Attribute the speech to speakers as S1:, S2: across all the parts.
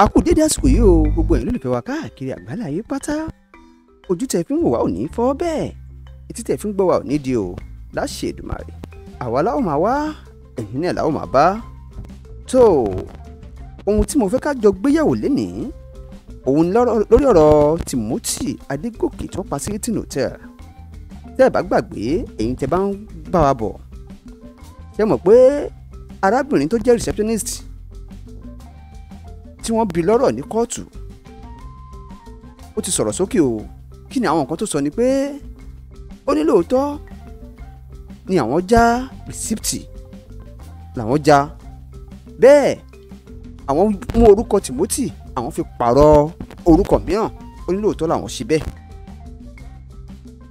S1: a kú dédé àsìkò yìí o gbogbo ẹ̀yin lólùfẹ́ wa káàkiri àgbáláyé pátá. Ojú tẹ fi ń wò wá ò ní fọ́ bẹ́ẹ̀ etí tẹ fi ń gbọ́ wá ò ní di o. Láṣẹ Èdùmàrè àwa láwọn máa wá ẹ̀yin náà láwọn máa bá. Tó ohun tí mo fẹ́ ká jọ gbéyàwó lénìí òun lórí ọ̀rọ̀ Timothy Adégòkè tó pa sí Hilton Hotel. Tẹ́ ẹ̀ bá gbàgbé ẹ̀yin tẹ́ bá ń bá wa bọ̀ ṣe mọ̀ pé arábìnrin tó jẹ́ receptionist tí wọ́n bi lọ́rọ̀ ní kóòtù. Ó ti sọ̀rọ̀ sókè o. Kí ni àwọn nǹkan tó sọ ni pé ó ní lóòótọ́ ni àwọn já rìsíptì làwọn já. Bẹ́ẹ̀ àwọn mú orúkọ Timothy àwọn fi pààrọ̀ orúkọ mìíràn. Ó ní lóòótọ́ làwọn ṣe bẹ́ẹ̀.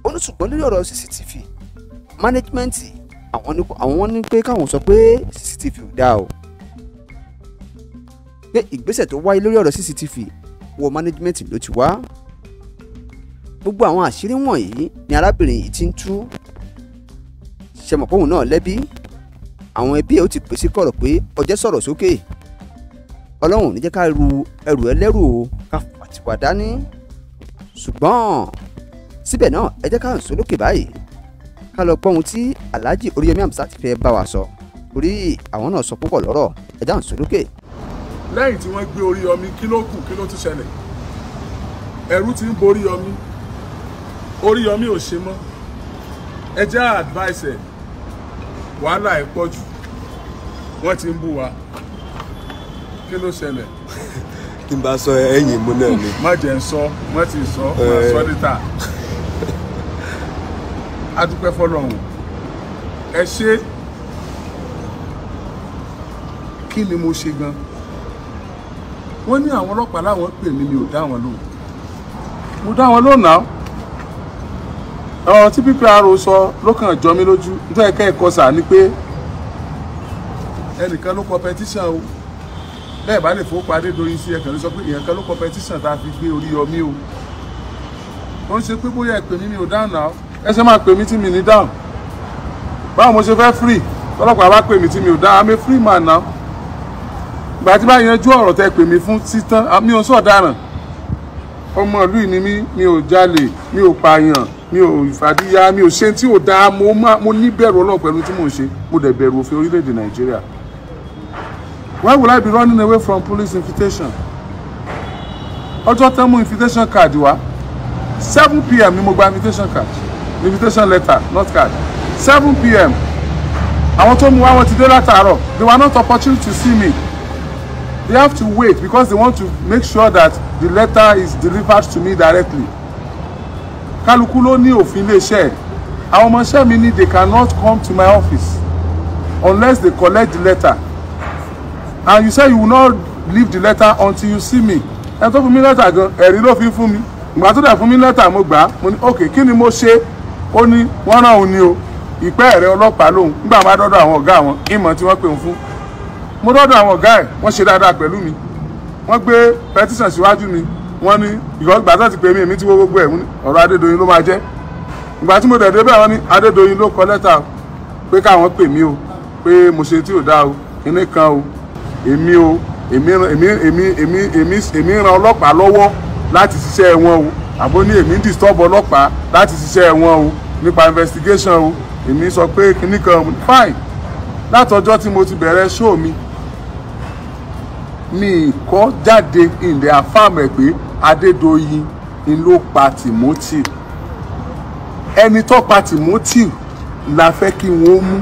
S1: Ó ní ṣùgbọ́n lórí ọ̀rọ̀ CCTV ní àwọn ní pé káwọn sọ pé CCTV ò dáa o pé ìgbésẹ̀ tó wáyé lórí ọ̀rọ̀ CCTV wọ management ló ti wá. Gbogbo àwọn àṣírí wọ̀nyí ni arábìnrin yìí ti ń tú. Ṣe mọ̀ póun náà lẹ́bí? Àwọn ẹbí ẹ̀ ó ti pèsè kọ̀rọ̀ pé ọjẹ́ sọ̀rọ̀ sókè. Ọlọ́run ò ká ru ẹrù ẹlẹ́rù o ká fàtìwà dání. Ṣùgbọ́n síbẹ̀ náà ẹ jẹ́ ká ń sọ lókè báyìí. Ká lọ gbọ́ ohun tí Alhaji Oríyọmí Hamzat fẹ́ bá wa sọ. Torí àwọn náà sọ púpọ̀ lọ́rọ̀ ẹ já ń sọ.
S2: Lẹ́yìn tí wọ́n gbé Oríyọmí kí ló kù? Kí ló tún ṣẹlẹ̀? Ẹ̀rù ti ń borí Yọmí Oríyọmí ò ṣe mọ́. Ẹ jẹ́ advice ẹ̀. Wàhálà ẹ̀ pọ̀ jù. Wọ́n ti ń bú wa. Kí ló ṣẹlẹ̀?
S3: Tí n bá sọ ẹ̀yìn mú náà ni.
S2: Má jẹ́ ń sọ wọ́n ti sọ má
S3: Eh.
S2: sọ níta. Adúpẹ́ fọlọ́run. Ẹ ṣe kí ni mo ṣe gan wọ́n ní àwọn ọlọ́pàá láwọn pè mí mi ò dá wọn lóhùn. Mo dá wọn lóhùn náà. Tí PPRO sọ ló jọ mí lójú. Nítorí ẹ̀ka ẹ̀kọ́ sà ni pé ẹnìkan ló kọ o. Bẹ́ẹ̀ bá lè fowó Adédoyin sí ẹ̀kan ló sọ pé èèyàn kan ló kọ tá a fi gbé Oríyọmí o. Ó ń ṣe pé bóyá ẹ pè mí mi ò dáhùn náà. Ẹ máa pè mí tí mi ní dáhùn. Báwo mo ṣe fẹ́ free? Tọ́lọ́pàá bá pè mí tí mi ò dáhùn. A free man now ìgbà tí bá yanjú ọ̀rọ̀ tẹ pè mí fún títán mi ò sọ̀ dáràn ọmọ ìlú yìí ni mi ò jalè mi ò pààyàn mi ò ìfàdíyà mi ò ṣe tí ò dáa. Mo ní bẹ̀rù Ọlọ́run pẹ̀lú tí mò ń ṣe. Mo dẹ̀ bẹ̀rù òfin orílẹ̀-èdè Nàìjíríà. Why would I be running away from police invitation? Ọjọ́ tán mú invitation card wá. Seven pm ni mo gba invitation card invitation letter not card. Seven pm àwọn tó mú wá wọn ti dé látàárọ̀. They were not opportunity to see me they have to wait because they want to make sure that the letter is delivered to me directly. Kálukú ló ní òfin iléeṣẹ́ ẹ̀ àwọn ọmọọṣẹ́ mi ní they cannot come to my office unless they collect the letter. And you say you will not leave the letter until you see me. Ẹ tó fún mi lẹ́tà gan ẹ̀rí ló fi fún mi. Ìgbà tó dẹ̀ fún mi lẹ́tà mo gbà á. Mo ní ok kí ni mo ṣe? Ó ní wọ́n rán òun ni o. Ìpẹ́ ẹ̀rẹ́ ọlọ́pàá lòun. Nígbà máa dọ́dọ̀ àwọn ọ̀gá àwọn ìmọ̀ tí wọ́n pè ń fún mo dọ́dọ̀ àwọn ọ̀gá ẹ̀ wọ́n ṣe dáadáa pẹ̀lú mi. Wọ́n gbé petition síwájú mi. Wọ́n ní ìgbà tó ti pè mí èmi tí wọ́n gbogbo ẹ̀. Ọ̀rọ̀ Adédoyin ló máa jẹ́. Ìgbà tí mo dẹ̀ débẹ̀ wọ́n ní Adédoyin ló kọ lẹ́tà pé káwọn pè mí o pé mo ṣe tí ò dáa o kinní kan o. Èmi o èmi èmi èmi èmi èmi ran ọlọ́pàá lọ́wọ́ láti ṣiṣẹ́ wọn o. Àbó ní èmi ń disturb ọlọ́pàá láti ṣiṣẹ́ wọn o nípa investigation o. Èmi sọ pé kinní kan fine. Látọjọ́ tí mo ti bẹ̀rẹ̀ show mi mi kọ́ jáde ìdè àfàmẹ̀ pé Adédoyin ni ló pa Timothy ẹni tó pa Timothy la fẹ́ kí wọ́n mú.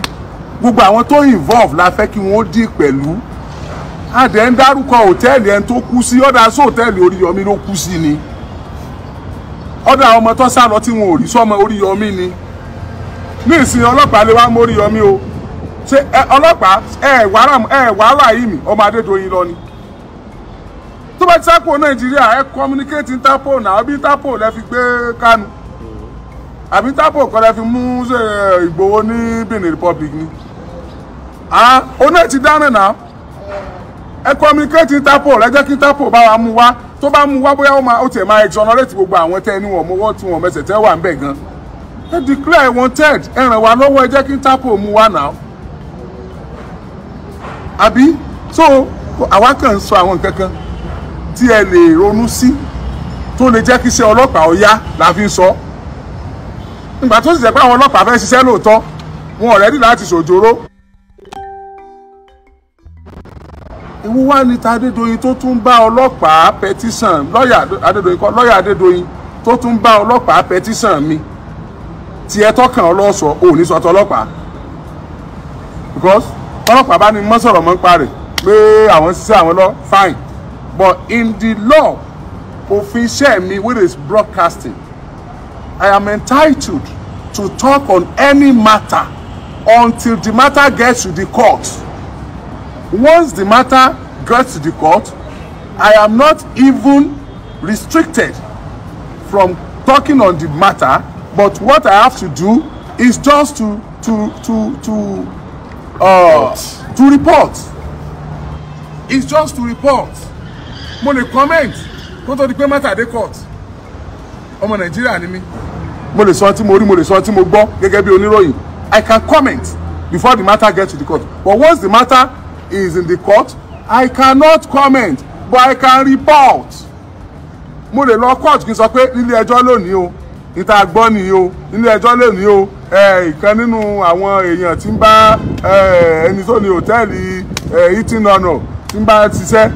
S2: Gbogbo àwọn tó involve la fẹ́ kí wọ́n dì pẹ̀lú. Adẹ̀ ń dárúkọ hòtẹ́ẹ̀lì ẹni tó kú sí. Ọ̀dà sí hòtẹ́ẹ̀lì Oríyọmí ló kú sí ni. Ọ̀dà ọmọ tó sá lọ tí wọn ò rí sọ́mọ Oríyọmí ni. Ní ìsìn ọlọ́pàá lè wá mú Oríyọmí o. Ṣé ọlọ́pàá ẹ wàhálà yìí mi ọmọ Adédoyin lọ ni bá ti sápò Nàìjíríà ẹ communicate Interpol náà. Àbí Interpol lẹ fi gbé Kánú àbí Interpol kọ́ lẹ fi mú Ìgbòho ní Benin Republic ni? Oná ti dáná náà. Ẹ communicate Interpol ẹ jẹ́ kí Interpol bá wa mú wá. Tó bá mú wá bóyá ó máa máa exonerate gbogbo àwọn tẹ́ ẹni wọ̀n mọ́wọ́ tí wọ́n mẹsẹ̀ tẹ́ wà ń gan. Ẹ declare wanted ẹ ràn wá lọ́wọ́ ẹ jẹ́ kí Interpol mú wá náà. Àbí? So àwa kàn ń sọ àwọn nǹkan kan tí ẹ lè ronú sí tó lè jẹ́ kí iṣẹ́ ọlọ́pàá ó yá la fi ń sọ. Nígbà tó sì jẹ́ pé àwọn ọlọ́pàá fẹ́ ṣiṣẹ́ lóòótọ́ wọn ò rẹ́dí láti ṣòjóró. ewu wá ní ta Adédoyin tó tún bá ọlọ́pàá pẹtísàn lọ́ọ̀yà Adédoyin kọ́ lọ́ọ̀yà Adédoyin tó tún bá ọlọ́pàá pẹtísàn mi. Tiẹ̀ tọkàn ọlọ́sọ ò ní sọ tọlọ́pàá. Because ọlọ́pàá bá ní mọ́ sọ̀rọ̀ mọ́ ń parẹ̀ pé àwọn ṣiṣẹ́ àwọn lọ fine but in the law òfin iṣẹ́ mi which is broadcasting I am entitled to talk on any matter until the matter gets to the court. Once the matter gets to the court I am not even restricted from talking on the matter but what I have to do is just to to to to uh, to report. It's just to report mo lè comment kó tó di pé matter court. Ọmọ nàìjíríà ni mí. Mo lè sọ tí mo rí mo lè sọ tí mo gbọ́ gẹ́gẹ́ bí oníròyìn. I can comment before the matter gets to the court. But once the matter is in the court i cannot comment but i can report. Mo lè lọ court kí n sọ pé nílé ẹjọ́ lónìí o níta gbọ́ nìyí o nílé ẹjọ́ lónìí o. Ìkan nínú àwọn èèyàn tí ń bá ẹni tó ní hòtẹ́ẹ̀lì eating honor tí ń bá ṣiṣẹ́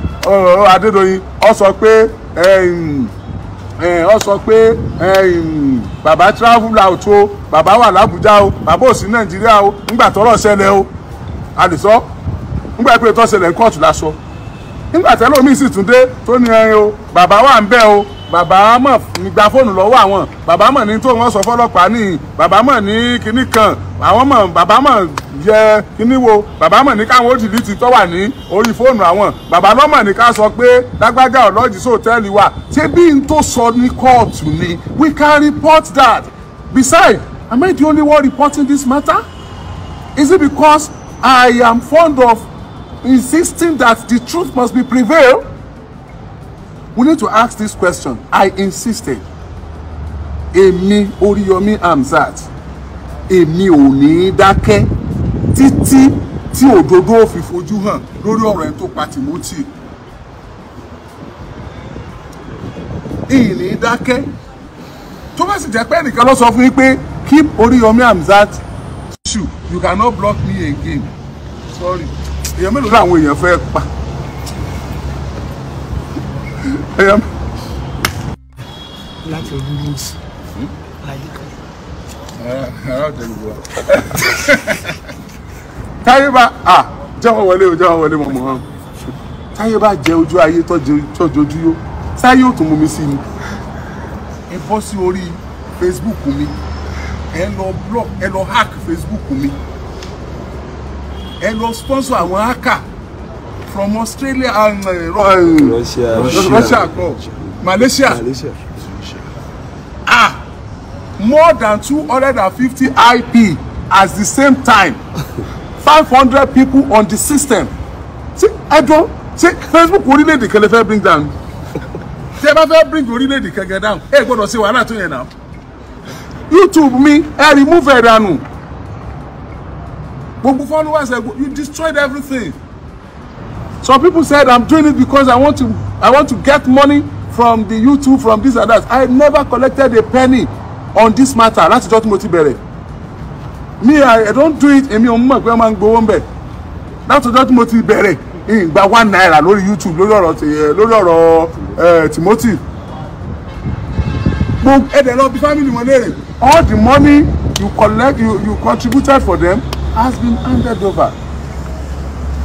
S2: Adédoyin ọ sọ pé ọ sọ pé bàbá travel out o bàbá wà l'Àbújá o bàbá ò sí Nàìjíríà o nígbà tọ́rọ̀ ṣẹlẹ̀ o. A lè sọ. Nígbà pé tó ṣẹlẹ̀ ní kóòtù la sọ. Nígbà tẹ́lẹ̀ omi sì tún dé tó ní ẹyin o bàbá wà ń bẹ̀ o bàbá mọ̀ gba fóònù lọ́wọ́ àwọn. Bàbá mọ̀ ní tó wọ́n sọ fọlọ́pàá ní. Bàbá mọ̀ ní kinní kan. Àwọn mọ̀ bàbá mọ̀ yẹ kinní wo. Bàbá mọ̀ ní káwọn ó dìlítì tó wà ní orí fóònù àwọn. Bàbá lọ́mọ̀ ní ká sọ pé lágbájá ọlọ́jì sọ́tẹ́ẹ̀lì wa ṣé bí n tó sọ ní kóòtù ni? We can report that. Besides am I the only one reporting this matter? Is it because I am fond of insisting that the truth must be prevail we need to ask this question. I insisted. Èmi Oríyọmí Hamzat èmi ò ní dákẹ́ títí tí òdodo fi fojú hàn lórí ọ̀rọ̀ ẹni tó pa Timothy. Ìní dákẹ́. Tó bá sì jẹ́ pé ẹnìkan ló sọ fún yín pé keep Oríyọmí Hamzat you cannot block me again. Sorry. Èèyàn mélòó làwọn èèyàn fẹ́ pa èèyàn.
S4: láti ojú news láyìíká.
S2: táyé bá a jẹ́wọ́ wọlé o jẹ́wọ́ wọlé mọ̀mọ́ hàn táyé bá jẹ ojú ayé tọ́jú ojú yó. Táyé ò tún mú mi sí ni. Ẹ bọ́ sí orí Facebook mi. Ẹ lọ blog ẹ lọ hack Facebook mi. Ẹ lọ sponsor àwọn hacker from Australia and uh,
S3: Russia.
S2: Russia kọ Malaysia.
S3: Malaysia.
S2: Ah more than two hundred and fifty IP at the same time. five hundred people on the system. Ṣé ẹjọ́ ṣé Facebook orílẹ̀-èdè lè fẹ́ bring down? Tí ẹ bá fẹ́ bring orílẹ̀-èdè get down ẹ gbọ́dọ̀ ṣe wàhálà tó yẹn náà. YouTube mi ẹ remove ẹ dànù. Gbogbo followers ẹ you destroyed everything some people said i'm doing it because i want to i want to get money from the youtube from this and that. I never collected a penny on this matter. Láti jọ́ tí me i, I don't do it. Èmi ò mọ̀ pé wọ́n máa ń gbowó ń bẹ̀. Láti jọ́ tí mo ti bẹ̀rẹ̀ ìgbà one naira lórí youtube lórí ọ̀rọ̀ ti lórí ọ̀rọ̀ eh, timothy. Gbogbo ẹ̀dẹ̀ lọ bí family all the money you collect you, you contributed for them has been handed over.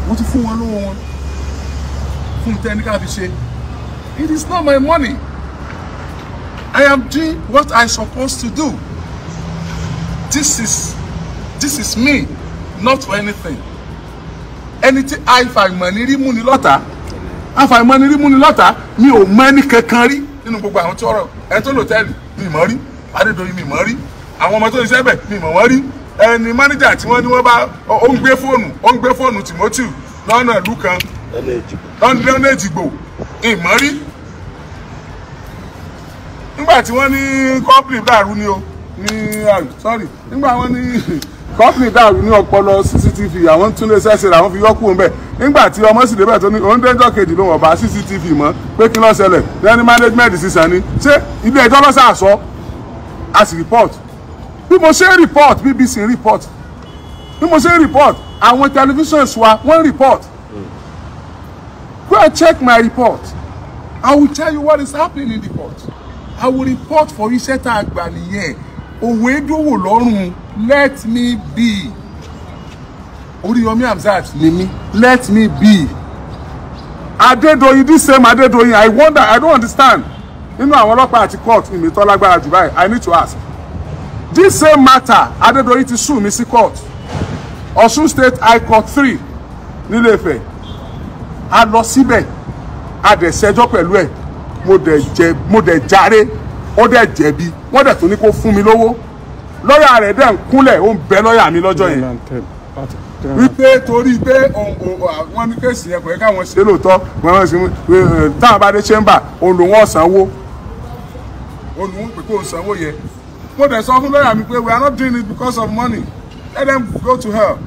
S2: Mo ti fún wọn lówó fún tẹ́ni ká fi ṣe. It is not my money. I am doing what I supposed to do. This is this is me not for anything. Ẹni tí àìfàìmọ̀ ní rí mú ni lọ́tà àìfàìmọ̀ ní rí mú ni lọ́tà mi ò mọ ẹni kankan rí nínú gbogbo àwọn tí ọ̀rọ̀ ẹni tó lòtẹ́ẹ̀lì mi ì mọ̀ rí. Adédoyin mi mọ̀ rí. Àwọn ọmọ tó ṣiṣẹ́ bẹ̀ mi mọ̀ wọ́n rí. Ẹni mánéjà tí wọ́n ní wọ́n bá ó ń gbé fóònù ó ń gbé fóònù Timothy lọ́nà ìlú kan
S3: lọ́nà ìjìbò
S2: lọ́nà èjìgbò ìmọ̀ rí nígbà tí wọ́n ní company dàrú ni o ní sorry nígbà wọ́n ní company dàrú ní ọpọlọ cctv àwọn tún lè ṣẹ́ṣe làwọn fi yọ́kù ńbẹ̀ nígbà tí ọmọ sì débẹ̀ tó ní òun dẹ́jọ́ kejì ló wọ̀n bá cctv mọ́ pé kí ló ṣẹlẹ̀? Lẹ́ni management sísan ni. Ṣé ilé ẹjọ́ lọ́sà àṣọ a sì report. Bí mo ṣe report bbc report. Bí mo ṣe report àwọn televisions wa wọ́n report go and check my report. I will tell you what is happening in the court. I will report for iṣẹ́ tá a gbà nìyẹn òwe dòwò lọ́rùn let me be. Oríyọmí hamzat ni mí let me be. Adédọyìn this same adédọyìn i wonder i don't understand. Nínú àwọn ọlọ́pàá àti court ìmì tó lágbára jù i need to ask. This same matter adédọyìn ti sue mi sí court. Ọ̀ṣun state high court three Ifẹ̀ a lọ síbẹ̀ a dẹ̀ ṣẹjọ́ pẹ̀lú ẹ̀. Mo dẹ̀ jẹ mo dẹ̀ jàre ó dẹ̀ jẹ̀bi. Wọ́n dẹ̀ tún ní kó fún mi lówó. Lọ́ọ̀yà rẹ̀ dẹ̀ ń kúnlẹ̀ ó ń bẹ lọ́ọ̀yà mi lọ́jọ́ yẹn. Wípé torí pé wọ́n ní kéèsì yẹn kò yẹ káwọn ṣe lóòótọ́. Wọ́n sì táwọn bá dé chamber ọ̀sánwó òun lòun pè kó sanwó yẹ mo dẹ̀ sọ fún lọ́ọ̀yà mi pé we are not doing it because of money. Let them go to hell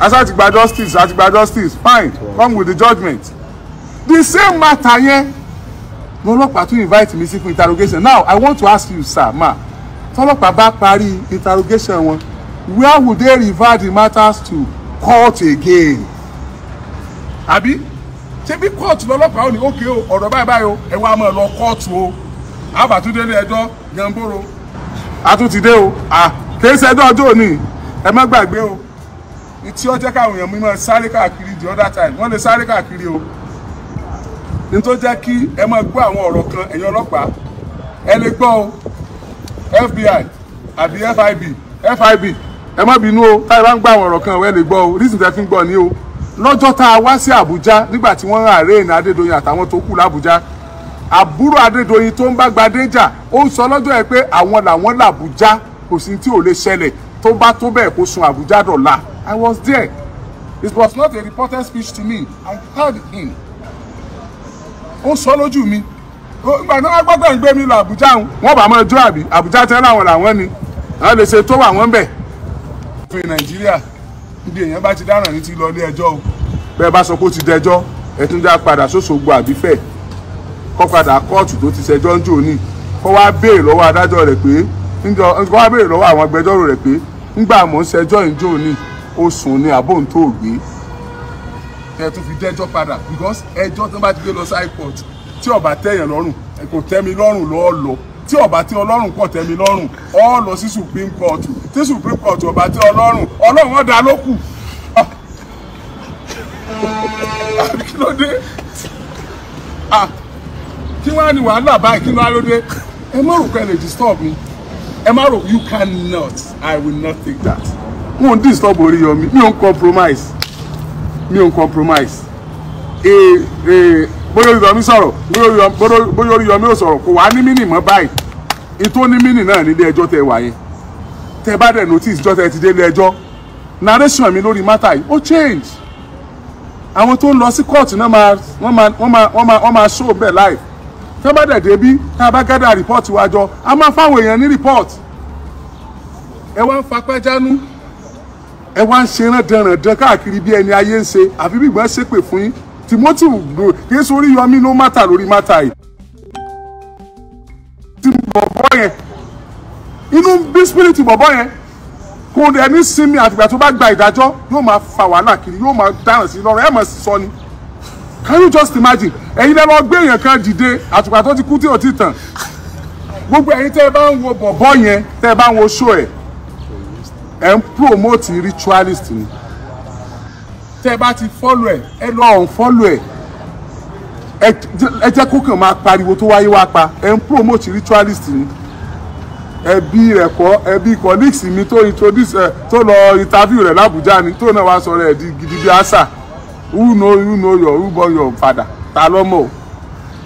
S2: asa ti gba justice ati gba justice fine come with the judgement the same matter yẹn lọ́lọ́pàá tún invite mi sí fún interrogation. Now i want to ask you sir ma tọ́lọ́pàá bá parí interrogation wọn where would they refer the matters to court again? Àbí? Ṣé bí court lọ́lọ́pàá ò ní ókè o ọ̀rọ̀ báyìí báyìí o ẹ wá máa lọ court o. Àbàtúndélé ẹjọ́ gànbóró àtúntìdé o. À kìí ṣẹjọ́ ọjọ́ òní. Ẹ má gbàgbé o tí ó jẹ́ káwọn èèyàn mímọ́ sáré káàkiri the other time wọ́n lè sáré káàkiri o. Ní tó jẹ́ kí ẹ máa gbọ́ àwọn ọ̀rọ̀ kan ẹ̀yin ọlọ́pàá ẹ lè gbọ́ o. FBI àbí FIB FIB ẹ má bínú o. Táyì bá ń gbọ́ àwọn ọ̀rọ̀ kan ẹ lè gbọ́ o. Reason tẹ́ fi ń gbọ́ ni o. Lọ́jọ́ tá a wá sí Àbújá nígbà tí wọ́n rán àárẹ̀ ní Adédoyin àtàwọn tó kù l'Àbújá àbúrò Adédoyin tó ń bá Gbadéjà ó ń sọ lọ́jọ́ yẹn pé àwọn làwọn l'Àbújá kò sí tí ò lè ṣẹlẹ̀. Tó bá tó bẹ́ẹ̀ kó sun Àbújá dọ̀la I was there. It was not a reported speech to me. I heard him. Ó sọ lójú mi. Ìgbà tí wọ́n gbọ́dọ̀ ń gbé mi lọ Àbújá òun. Wọ́n bá máa jó àbí. Àbújá tẹ́ láwọn làwọn ni. Àwọn lè ṣe tó wà wọ́n bẹ̀. Òfin Nàìjíríà níbi èèyàn bá ti dáràn ní ti lọ ilé ẹjọ́ o. Bẹ́ẹ̀ bá sọ pé ó ti dẹjọ́, ẹ tún já padà sóṣogbo àbífẹ̀. Kọ́ padà kóòtù tó ti ṣẹjọ́ ń jò ní. Kọ́ wá béèrè lọ́wọ́ adájọ́ rẹ̀ pé kọ́ wá béèrè lọ́wọ́ àwọn agbẹjọ́rò rẹ̀ pé ńgbà mò ń ṣẹjọ́ ní ó sùn ní àbò tó gbé. Ẹ tún fi dẹ́jọ́ padà because ẹjọ́ tó bá ti gbé lọ sí high court tí ó bá tẹ́yàn lọ́rùn ẹ kò tẹ́ mi lọ́rùn lọ́ọ́ lọ. Tí ó bá tí ọlọ́run kò tẹ́ mi lọ́rùn ọ lọ sí supreme court. Tí supreme court ó bá tí ọlọ́run ọlọ́run ọ̀dà ló kù àbí kí ló dé? Kí wọ́n á ní wàhálà báyìí? Kí ló dé? Ẹ má rò pé ẹ lè disturb mi. Ẹ má rò you cannot. I will not take that wọn ò disturb Oríyọmí mi ò ń compromise. Mi ò ń compromise. Ee ee bóyá Oríyọmí sọ̀rọ̀ bóyá Oríyọmí ò sọ̀rọ̀ kò wá ní mínì mọ́ báyìí. Ìtò ní mínì náà nílé ẹjọ́ tẹ wà yẹn. Tẹ bá dẹ̀ notice ìjọ tẹ ti dé ilé ẹjọ́ narration mi lórí matter yìí ó change. Àwọn tó ń lọ sí court náà máa wọ́n máa wọ́n máa wọ́n máa show bẹ́ẹ̀ live. Tẹ́ bá dẹ̀ débi tá a bá gádà report wájọ a máa fáwọn èèyàn ní report. Ẹ wá ń fapá jánú ẹ wá ń ṣe rándanràndan káàkiri bí ẹni ayé ń ṣe. Àfi bí ìgbọ́n ṣépè fún yín. Timothy gbò kí èso Oríyọmí ló mátà lórí mátà yìí. ti bọ̀bọ̀ yẹn. Inú bí spirit bọ̀bọ̀ yẹn. Kò dẹ̀ ní sinmi àtìgbà tó bá gba ìdájọ́ yóò máa fa wàhálà kiri yóò máa dáràn sí lọ́rọ̀. Ẹ̀ mọ̀ sọ ni. Can you just imagine? Ẹ̀yin lẹ́ lọ gbé èèyàn kan dìde àtìgbà tó ti kú tí ò ti tàn. Gbogbo ẹ̀yin tẹ́ ẹ bá ń wo bọ̀bọ̀ yẹn tẹ́ ẹ bá ń wo show ẹ̀ ẹ ń promote ritualist ni. Tẹ bá ti follow ẹ ẹ lọ unfollow ẹ. Ẹ jẹ́ kó kàn máa pariwo tó wáyé wá pa. Ẹ ń promote ritualist ni. Ẹbí rẹ kọ ẹbí colleagues mi tó introduce ẹ tó lọ interview rẹ l'Abuja ni tó náà wá sọ̀rọ̀ ẹ di gidi bí àṣà. Who know who know your who born your father? Ta ló mọ̀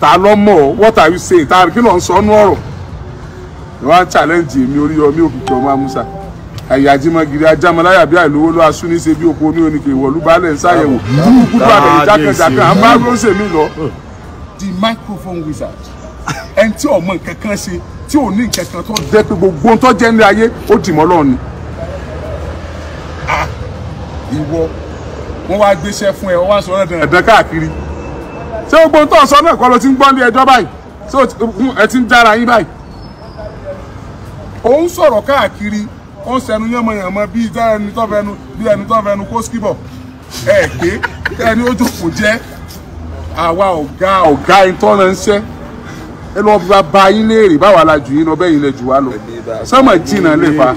S2: ta ló mọ̀ what are you saying? Ta kí ló ń sọ ọ́nú ọ̀rọ̀? Wọ́n á challenge èmi Oríyọmí Òkìkí ọmọ amúsà àyàjímọ̀gìrì ajámọ̀láyà bí àìlówó ló aṣú ní ṣe bí oko ní oníke ìwọ̀lú balẹ̀ ń ṣàyẹ̀wò. Kúkúrú àbẹ̀yẹ jákèjàkè à ń bá ń ṣèmí lọ. the microphone wizard. Ẹni tí ọmọ nǹkan kan ṣe tí ò ní nǹkan kan tó jẹ́ pé gbogbo tó jẹ́ ní ayé ó dì mọ́ lọ́ọ̀ ni. Ìwọ wọ́n wá gbéṣẹ́ fún ẹ wọ́n wá sọ ọ́ ẹ̀dán káàkiri. Ṣé gbogbo tó sọ náà kọ́ ló ti ń gbọ́ ní ẹjọ́ báyìí? Ṣé o ti- ẹ ti ń dára yín báyìí? Òun sọ̀rọ̀ káàkiri ó ń sẹnu yánmọ̀yánmọ́ bíi tá ẹni tó fẹnu bí ẹni tó fẹnu kó skibọ̀ ẹ pé ẹni ó jókòó jẹ́. Àwa ọ̀gá ọ̀gá ìtọ́nà ń ṣẹ́ ẹ lọ bá ba yín léèrè báwa la jù yín lọ bẹ́ẹ̀ yín lẹ jù wá lọ. Sọ́mọ̀ jìnnà lè fa.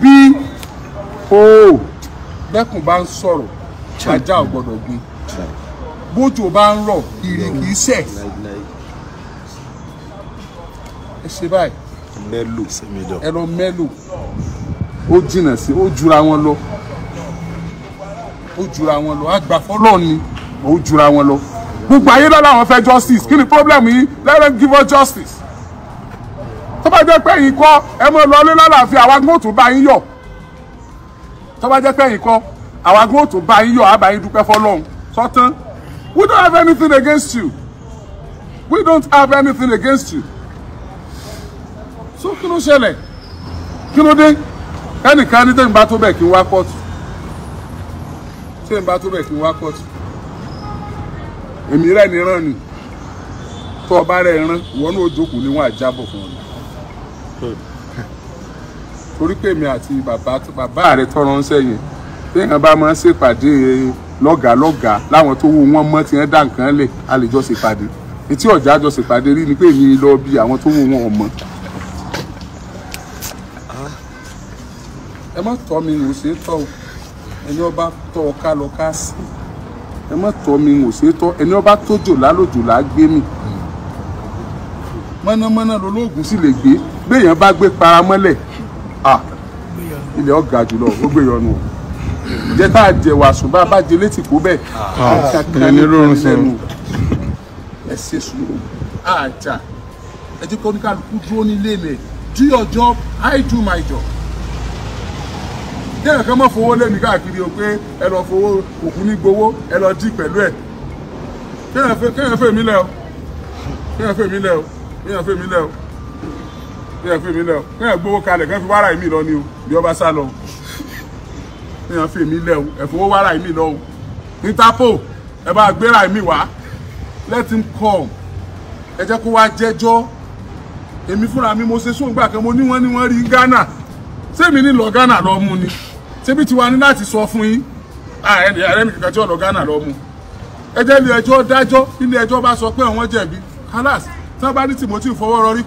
S2: Bí o bẹ́kùn bá ń sọ̀rọ̀ ajá ò gbọ́dọ̀ gbin bójò bá ń rọ̀ ìrì kì í sẹ̀ ẹ ṣe báyìí
S3: mẹ́lò
S2: ẹ lọ mẹ́lò ó jìnnà sí ó jura wọn lọ. Ó jura wọn lọ. Àgbàfọ́ lọ ni ó jura wọn lọ. Gbogbo ayé lọ́la àwọn fẹ́ justice. Kí ni problem yìí? Let them give us justice. Tó bá jẹ́ pé yìí kọ́ ẹ mọ̀ lọ lé lálàáfíà àwa gbọ́n tó bá yín yọ̀. Tó bá jẹ́ pé yìí kọ́ àwa gbọ́n tó bá yín yọ̀ àbá yín dúpẹ́ fọlọ́run. Sọ́tán we don't have anything against you. We don't have anything against you so kí ló ṣẹlẹ̀? Kí ló dé? Ẹnìkan ní tẹ́yìn bá tó bẹ̀ kí n wá kóòtù tẹ́yìn bá tó bẹ̀ kí n wá kóòtù èmi rẹ̀ ní ràn ni. Tó ọba rẹ̀ rán ìwọ náà jókòó níwọ̀n àjábọ̀ fún ọ torí pé èmi àti bàbá bàbá rẹ̀ tọrọ ń sẹ́yìn téèyàn bá máa ń ṣèpàdé lọ́gàá lọ́gàá láwọn tó wù wọ́n mọ́ tí wọ́n dá nǹkan lẹ̀ a lè jọ ṣèpàdé etí ọ̀já jọ ṣèpàdé rí ni pé èmi lọ bí àwọn tó wù wọ́n ọmọ. Ẹ má tọ́ mi ò ṣe é tọ́ o. Ẹni ọba tọ́ ọ ká lọ ká sí. Ẹ má tọ́ mi ò ṣe é tọ́. Ẹni ọba tójò lálòjò là á gbé mi. Mọ́nàmọ́ná lolóògùn sì lè gbé. Béèyàn bá gbé paramọ́lẹ̀ ilẹ̀ ọ̀gá jùlọ ó gbé yọnu o. Jẹ́ tá a jẹ wàásù bá a bá jẹ létí kó bẹ́ẹ̀
S5: rọrùn sọ.
S2: ẹ ṣe sùúrù. Àjà ẹ jẹ́ kó ní kálukú dúró nílé mi do your job I do my job kéèyàn kan mọ̀ fowó lé mi káàkiri o pé ẹ lọ fowó òkú ní gbowó ẹ lọ dí pẹ̀lú ẹ̀. Kéèyàn fẹ́ mi lẹ̀ o. Kéèyàn fẹ́ mi lẹ̀ o. Kéèyàn fẹ́ mi lẹ̀ o. Kéèyàn fẹ́ mi lẹ̀ o. Kéèyàn gbowó kalẹ̀ kéèyàn fi wàrà mi lọ ni o. Bí ọba sá lọ. Kéèyàn fẹ́ mi lẹ̀ o. Ẹ fowó wàrà mi lọ o. Interpol ẹ bá gbéra mi wá. Let him come. Ẹ jẹ́ kó wá jẹ́jọ́. Èmi fúnra mi mo ṣe sóńgbà kan mo ní wọ́n ní wọ́n rí Ghana. Sẹ́mi ní lọ Ghana lọ mú ni ṣébi tiwa ní láti sọ fún yín? Ẹni ẹni kankan tí lọ Ghana lọ mú. Ẹ jẹ́ ilé ẹjọ́ dájọ́. Ilé ẹjọ́ bá sọ pé àwọn jẹ̀bi. Kálás tí wọ́n bá ní Timothy fọwọ́ rọrí.